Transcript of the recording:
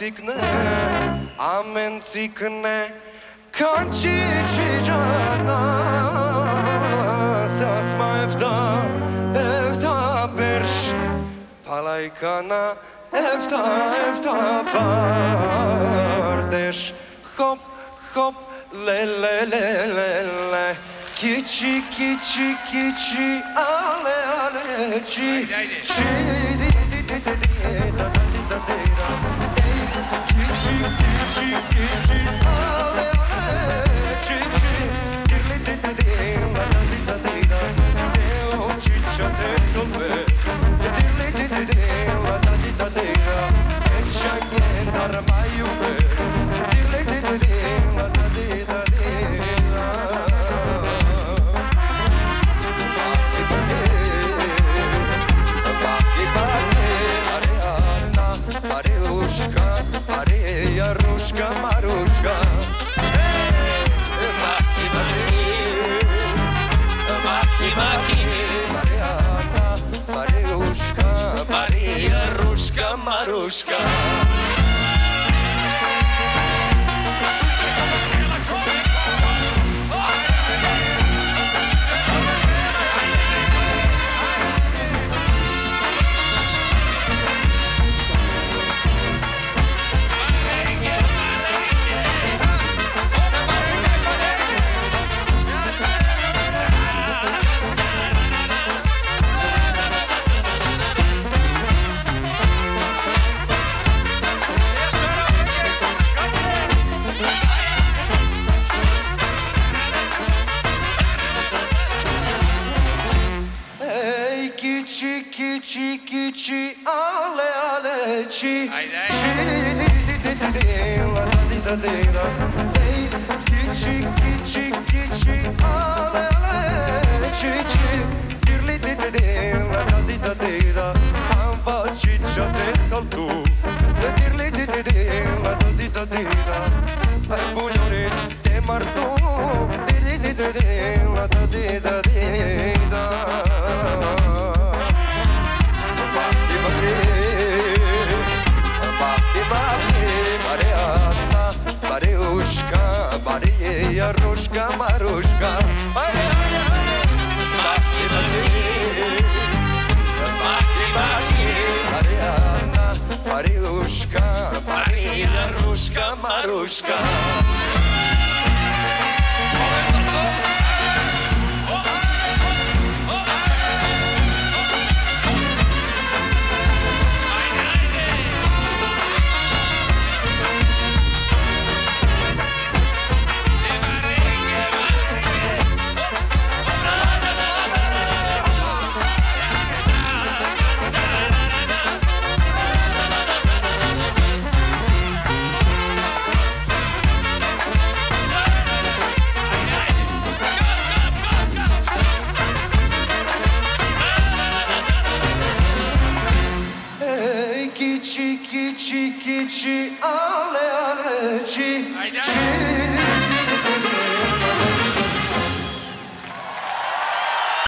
cikne Amen cikne Kanë që që gjana Sas ma efta Efta bersh Palajkana Efta, efta bardesh Hop, hop, le, le, le, le, le. Kiçi, kiçi, kiçi, ale, ale, ci Ci, di, di, di, di, di, da, da, di, da, di, da. Kiçi, kiçi, kiçi, ale, ale, ci, ci Dirli, di, di, di, da, da, di, da, di, da. Gdeo, ciccia, te, tobe Dirli, di, di, di, da, da, di, da, di, da Μαρούσκα, Μαρούσκα. Kiçi kiçi kiçi ale ale çi. Haydi, haydi. Çi di di di di di la da di da di da. Ey kiçi kiçi kiçi ale ale çi çi. Dirli di di di la da di da di da. Amba ciccia te kaltu Dirli di di di la da di da di da. Ay buljori te martu Μαρία Ρουσκα, Μαρουσκα. Παρία, Μαρία, Μαρία, Μαρία, Μαρία, Ρουσκα, Μαρία, Ρουσκα, Μαρουσκα. Kiçi kiçi